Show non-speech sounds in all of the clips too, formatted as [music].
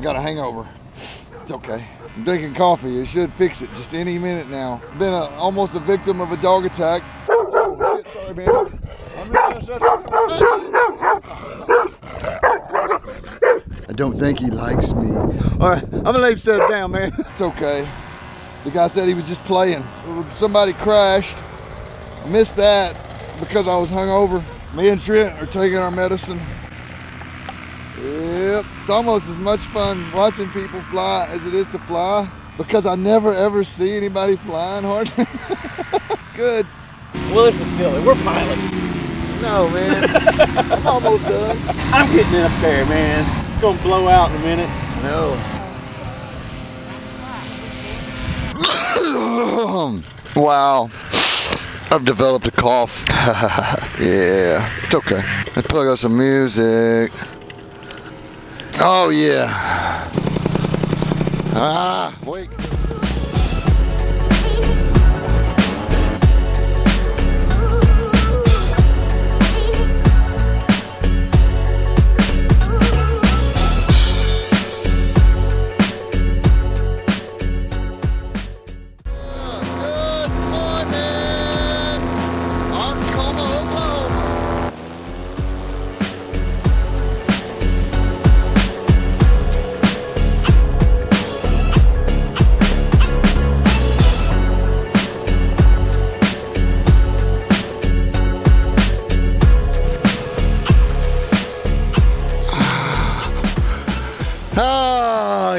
I've got a hangover. It's okay. I'm drinking coffee. It should fix it just any minute now. Been a, almost a victim of a dog attack. Oh, shit, sorry, man. I don't think he likes me. All right, I'm gonna him set down, man. It's okay. The guy said he was just playing. Somebody crashed. I missed that because I was hungover. Me and Trent are taking our medicine. Yep, it's almost as much fun watching people fly as it is to fly because I never ever see anybody flying hardly. [laughs] it's good. Well, this is silly. We're pilots. No, man. I'm almost done. I'm getting up there, man. It's gonna blow out in a minute. No. [clears throat] wow. I've developed a cough. [laughs] yeah, it's okay. Let's plug out some music. Oh, yeah. Ah, wait.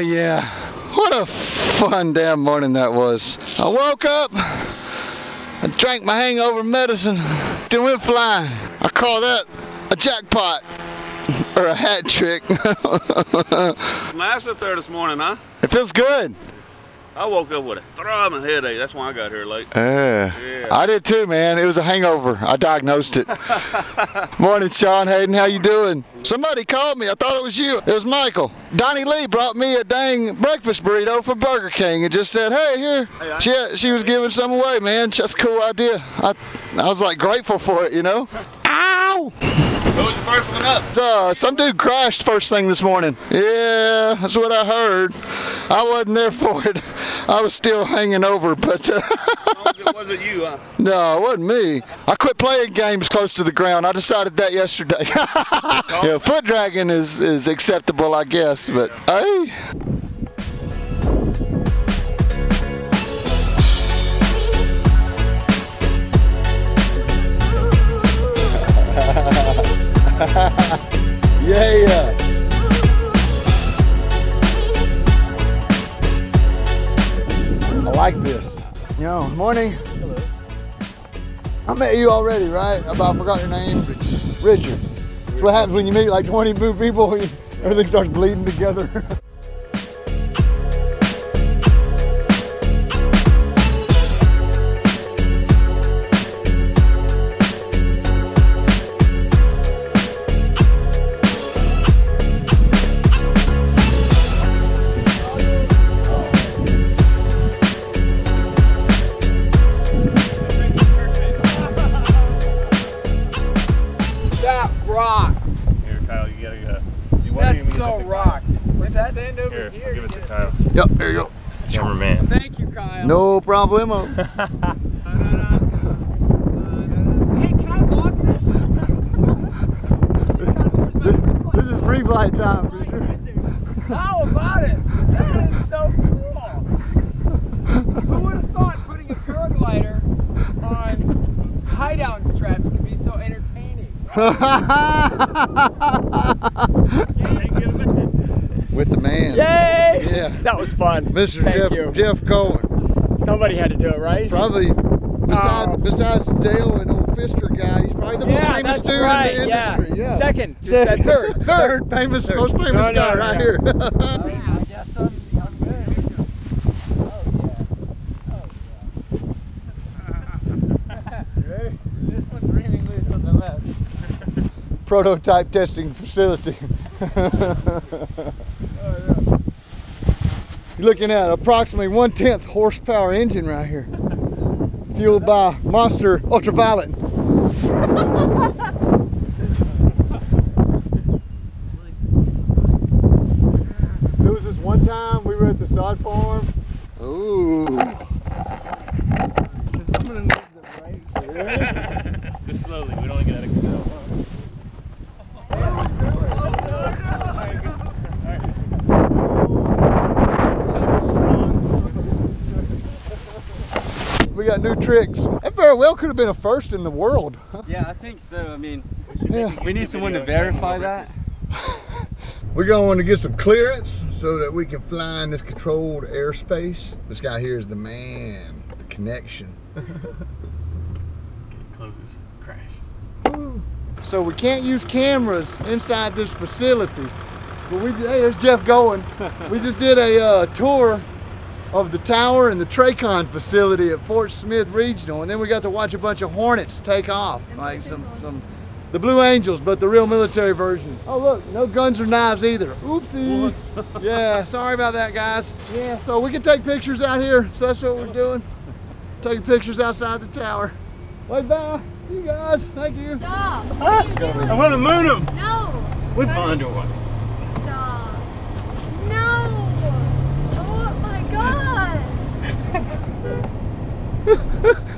Yeah. What a fun damn morning that was. I woke up, I drank my hangover medicine, then went flying. I call that a jackpot [laughs] or a hat trick. Nice up there this morning, huh? it feels good. I woke up with a throbbing headache. That's why I got here late. Yeah. Yeah. I did too, man. It was a hangover. I diagnosed it. [laughs] Morning, Sean Hayden. How you doing? Somebody called me. I thought it was you. It was Michael. Donnie Lee brought me a dang breakfast burrito from Burger King and just said, "Hey, here." I- She she was giving some away, man. That's a cool idea. I I was like grateful for it, you know. Ow! The first one up? Uh, some dude crashed first thing this morning. Yeah, that's what I heard. I wasn't there for it. I was still hanging over, but. Uh, [laughs] It wasn't you, huh? No, it wasn't me. I quit playing games close to the ground. I decided that yesterday. [laughs] yeah, foot dragging is, is acceptable, I guess, but hey. Morning. I met you already, right? About forgot your name. Richard. That's what happens when you meet like 20 new people. Everything starts bleeding together. [laughs] problemo. Hey, can I walk this? this is free flight time for sure. How about it? That is so cool. Who would have thought putting a paraglider on tie-down straps could be so entertaining? [laughs] With the man. Yay! Yeah. That was fun. Mr. Thank Jeff, you. Jeff Cohen. Somebody had to do it, right? Probably besides Oh. besides Dale and old Fister guy, he's probably the most Yeah, famous that's dude right. in the industry. Yeah. Second. Just said third. [laughs] Third. Third famous, Third. most famous No, no, guy no, right no. here. [laughs] [laughs] Prototype testing facility. You're looking at approximately one tenth horsepower engine right here, [laughs] fueled by Monster Ultraviolet. Those at the sod farm. Ooh. I'm gonna need the brakes. Just slowly. We don't get out of We got new tricks. That very well could have been a first in the world. huh? Yeah, I think so. I mean, Yeah. we need someone to verify that. We're going to get some clearance so that we can fly in this controlled airspace. This guy here is the man, the connection. [laughs] Okay, closes. Crash. So we can't use cameras inside this facility. But we, hey, there's Jeff going. [laughs] we just did a uh, tour of the tower and the Tracon facility at Fort Smith Regional, and then we got to watch a bunch of Hornets take off, like some some the Blue Angels, but the real military version. Oh look, no guns or knives either. Oopsie. yeah, sorry about that, guys. Yeah, so we can take pictures out here. So that's what we're doing. Taking pictures outside the tower. Wave bye. See you guys. Thank you. Stop. I want to moon him No. with my underwater. Stop. No. Oh my god.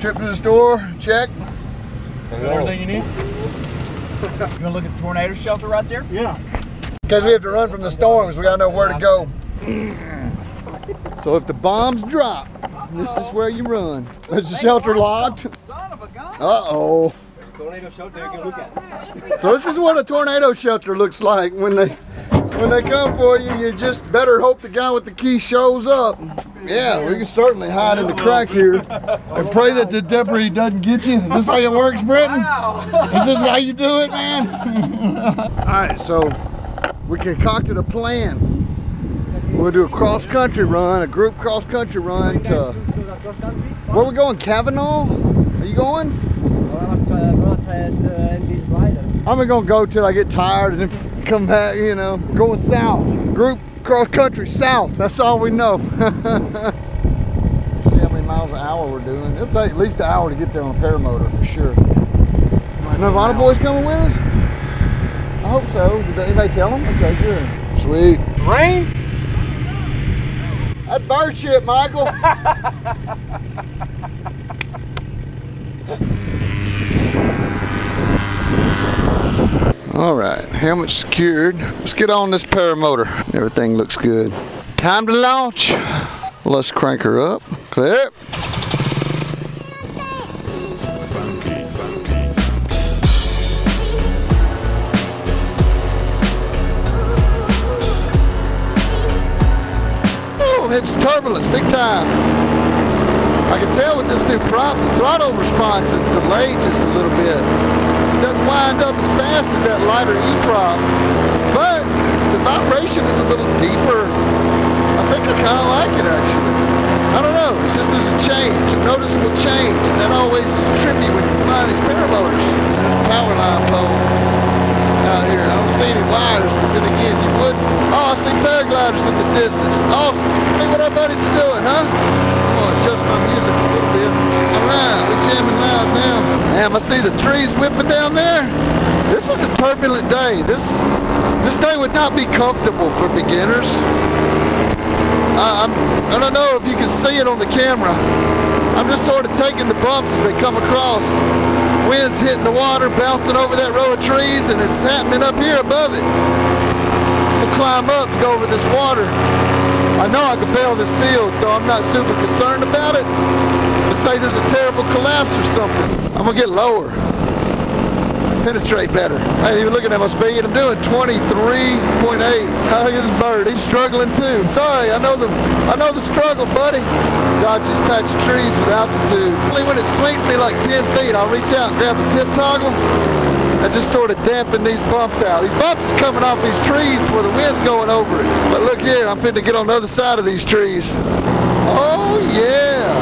Trip to the store, check. Everything you need? You wanna look at the tornado shelter right there? Yeah. Because we have to run from the storms, we gotta know where to go. So if the bombs drop, this is where you run. Is the shelter locked? Son of a gun. Uh-oh. Tornado shelter you can look at. So this is what a tornado shelter looks like when they when they come for you. You just better hope the guy with the key shows up. Yeah, we can certainly hide in the crack here and pray that the debris doesn't get you. Is this how it works, Britton? Is this how you do it, man? [laughs] All right, so we concocted a plan. We'll do a cross country run, a group cross country run to where we going? Kavanaugh? Are you going? I'm gonna go till I get tired and then come back, you know. Going south. Group cross country south. That's all we know. [laughs] See how many miles an hour we're doing. It'll take at least an hour to get there on a paramotor for sure. Nevada boys coming with us? I hope so. Did anybody tell them? Okay, good. Sweet. Rain? That bird shit, Michael. [laughs] All right, helmet secured. Let's get on this paramotor. Everything looks good. Time to launch. Let's crank her up. Clear. Oh, it's turbulence, big time. I can tell with this new prop, the throttle response is delayed just a little bit. Doesn't wind up as fast as that lighter E-prop, but the vibration is a little deeper. I think I kind of like it actually. I don't know, it's just there's a change, a noticeable change, and that always is trippy when you fly these paramotors. Power line pole out here. I don't see any wires, but then again, you would. Oh, I see paragliders in the distance. Awesome. Hey, what our buddies are doing, huh? I'm gonna adjust my music a little bit. All right, we're jamming loud now. Damn, I see the trees whipping down there. This is a turbulent day. This this day would not be comfortable for beginners. I, I'm, I don't know if you can see it on the camera. I'm just sort of taking the bumps as they come across. Wind's hitting the water, bouncing over that row of trees, and it's happening up here above it. We'll climb up to go over this water. I know I can bail this field, so I'm not super concerned about it. But say there's a terrible collapse or something, I'm gonna get lower. Penetrate better. I ain't even looking at my speed. I'm doing 23.8. Oh, look at this bird. He's struggling too. Sorry, I know the I know the struggle, buddy. Dodge this patch of trees with altitude. When it swings me like 10 feet, I'll reach out and grab a tip toggle and just sort of dampen these bumps out. These bumps are coming off these trees where the wind's going over it. But look here, I'm to get on the other side of these trees. Oh yeah.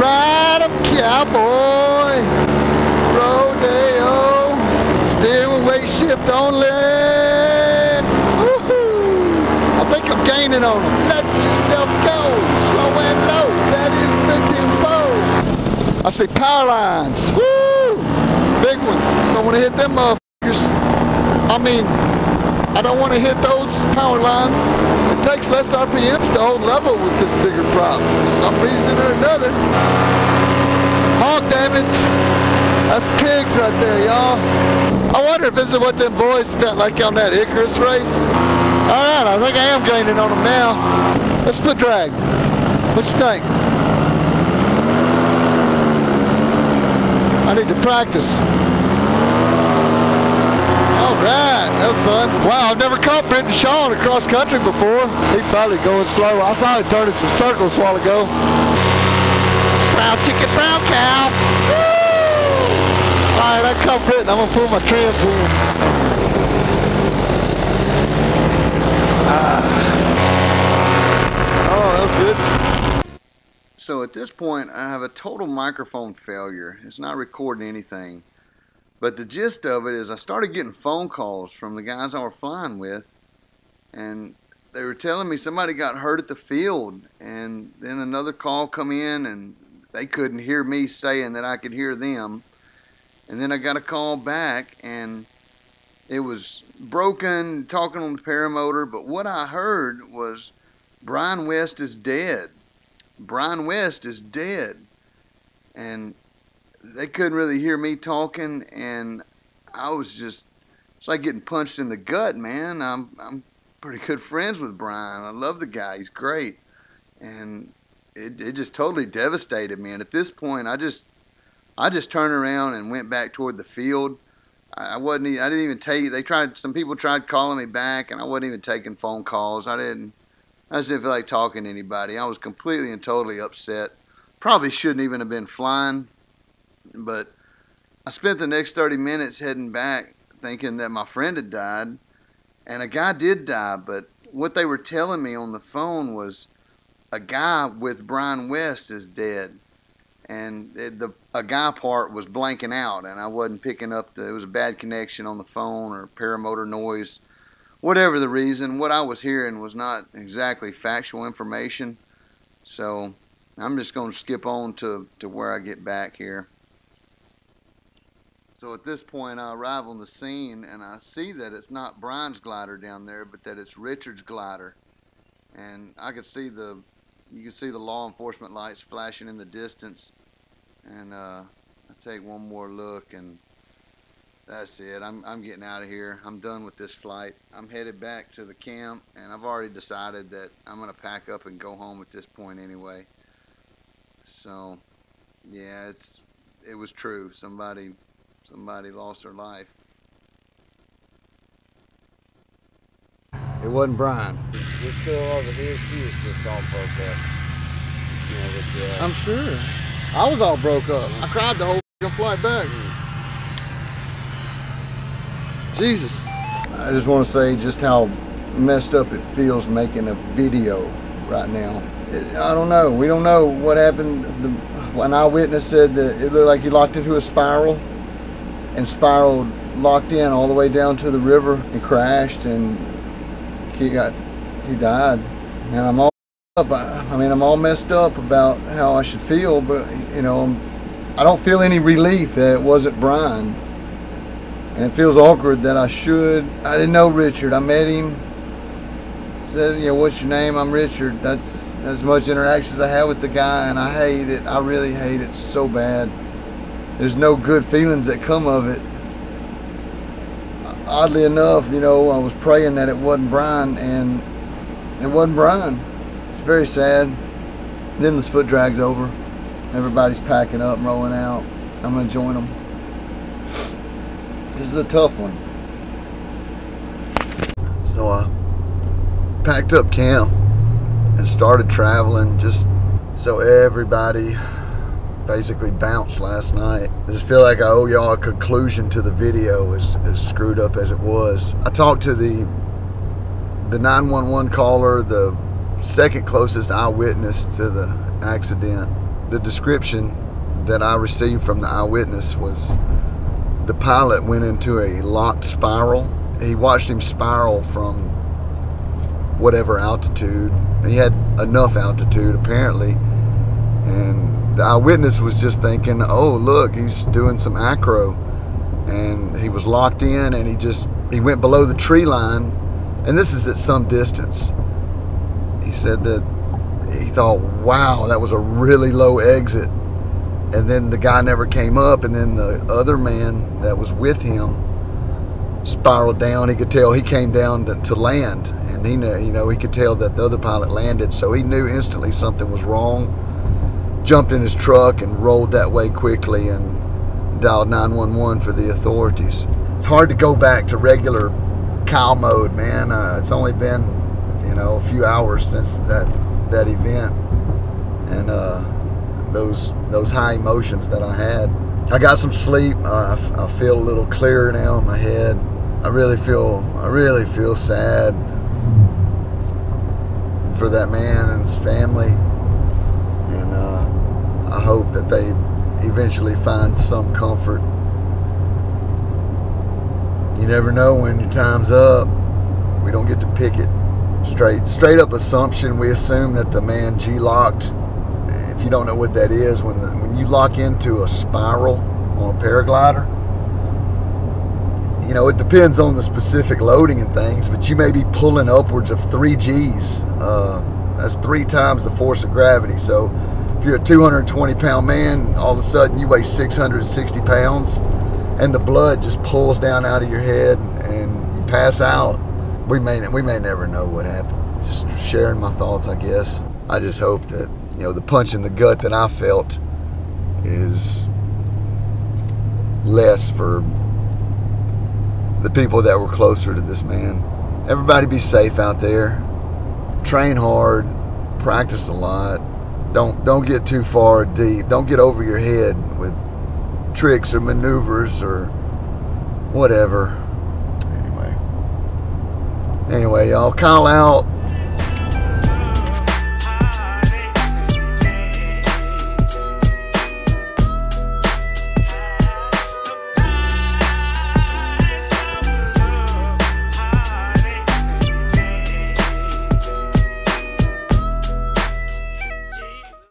Ride 'em, cowboy. Rodeo. Steer with weight shift only. Woohoo. I think I'm gaining on them. Let yourself go. Slow and low. That is the tempo. I see power lines. Woo! big ones. Don't want to hit them motherfuckers. I mean, I don't want to hit those power lines. It takes less RPMs to hold level with this bigger prop for some reason or another. Hog damage. That's pigs right there, y'all. I wonder if this is what them boys felt like on that Icarus race. All right, I think I am gaining on them now. Let's put drag. What you think? I need to practice. All right, that was fun. Wow, I've never caught Brenton Shaw across country before. He probably going slow. I saw him turning some circles a while ago. Brown chicken, brown cow. Woo! All right, I caught Brenton. I'm gonna pull my trims in. Ah. Oh, that was good. So at this point, I have a total microphone failure. It's not recording anything. But the gist of it is I started getting phone calls from the guys I were flying with, and they were telling me somebody got hurt at the field, and then another call come in, and they couldn't hear me saying that I could hear them. And then I got a call back, and it was broken, talking on the paramotor, but what I heard was Brian West is dead. Brian West is dead. And they couldn't really hear me talking, and I was just, it's like getting punched in the gut, man. I'm, I'm pretty good friends with Brian. I love the guy. He's great. And it, it just totally devastated me. And at this point, I just, I just turned around and went back toward the field. I wasn't. I didn't even take. They tried. Some people tried calling me back, and I wasn't even taking phone calls. I didn't. I just didn't feel like talking to anybody. I was completely and totally upset. Probably shouldn't even have been flying, but I spent the next 30 minutes heading back, thinking that my friend had died, and a guy did die. But what they were telling me on the phone was a guy with Brian West is dead and the a guy part was blanking out, and I wasn't picking up. The, it was a bad connection on the phone or paramotor noise, whatever the reason. What I was hearing was not exactly factual information, so I'm just going to skip on to to where I get back here. So at this point, I arrive on the scene, and I see that it's not Brian's glider down there, but that it's Richard's glider, and I could see the you can see the law enforcement lights flashing in the distance. And uh, I take one more look, and that's it. I'm, I'm getting out of here. I'm done with this flight. I'm headed back to the camp, and I've already decided that I'm going to pack up and go home at this point anyway. So, yeah, it's it was true. Somebody somebody lost their life. It wasn't Brian. We're still over here too, it's just all broke up. You know, with, uh, I'm sure. I was all broke up. I cried the whole flight back. Jesus. I just want to say just how messed up it feels making a video right now. It, I don't know. We don't know what happened. The, an eyewitness said that it looked like he locked into a spiral and spiraled, locked in all the way down to the river and crashed and he got, he died. And I'm all up. I, I mean, I'm all messed up about how I should feel, but you know, I don't feel any relief that it wasn't Brian. And it feels awkward that I should. I didn't know Richard. I met him. Said, you know, what's your name? I'm Richard. That's as much interaction as I had with the guy, and I hate it. I really hate it so bad. There's no good feelings that come of it. Oddly enough, you know, I was praying that it wasn't Brian, and it wasn't Brian. It's very sad. Then this foot drags over. Everybody's packing up and rolling out. I'm gonna join them. This is a tough one. So I packed up camp and started traveling just so everybody basically bounced last night. I just feel like I owe y'all a conclusion to the video as, as screwed up as it was. I talked to the the 911 caller, the second closest eyewitness to the accident. The description that I received from the eyewitness was the pilot went into a locked spiral. He watched him spiral from whatever altitude. He had enough altitude apparently. And the eyewitness was just thinking, oh, look, he's doing some acro. and he was locked in, and he just he went below the tree line, and this is at some distance. He said that he thought, "Wow, that was a really low exit." And then the guy never came up, and then the other man that was with him spiraled down. He could tell he came down to, to land, and he knew, you know, he could tell that the other pilot landed, so he knew instantly something was wrong. Jumped in his truck and rolled that way quickly and dialed 911 for the authorities. It's hard to go back to regular cow mode, man. Uh, it's only been, you know, a few hours since that that event, and uh, those those high emotions that I had. I got some sleep. I, I feel a little clearer now in my head. I really feel I really feel sad for that man and his family, and uh, I hope that they eventually find some comfort. You never know when your time's up. We don't get to pick it. Straight straight up assumption. We assume that the man G locked. You don't know what that is, when the, when you lock into a spiral on a paraglider, you know it depends on the specific loading and things, but you may be pulling upwards of three G's. Uh, that's three times the force of gravity. So if you're a 220 pound man, all of a sudden you weigh 660 pounds, and the blood just pulls down out of your head and you pass out. We may we may never know what happened. Just sharing my thoughts, I guess. I just hope that you know the punch in the gut that I felt is less for the people that were closer to this man. Everybody be safe out there. Train hard, practice a lot. Don't don't get too far deep. Don't get over your head with tricks or maneuvers or whatever. Anyway. Anyway, y'all call out